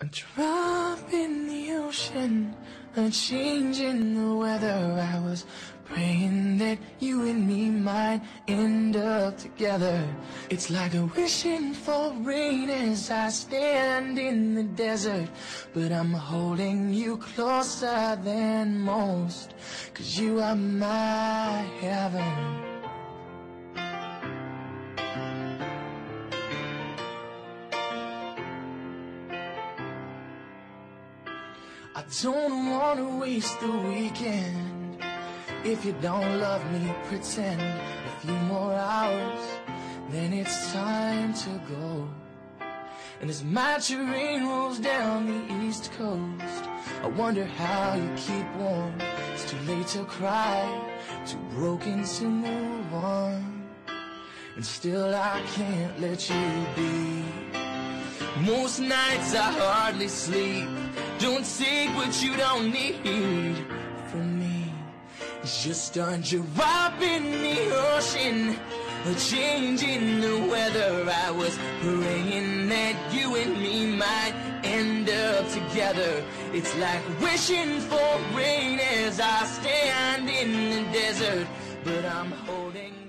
A drop in the ocean, a change in the weather. I was praying that you and me might end up together. It's like a wishing for rain as I stand in the desert. But I'm holding you closer than most, cause you are my heaven. I don't wanna waste the weekend. If you don't love me, pretend a few more hours, then it's time to go. And as my train rolls down the east coast, I wonder how you keep warm. It's too late to cry, too broken to move on. And still I can't let you be. Most nights I hardly sleep. Don't take what you don't need from me. Just a drop in the ocean, a change in the weather. I was praying that you and me might end up together. It's like wishing for rain as I stand in the desert, but I'm holding.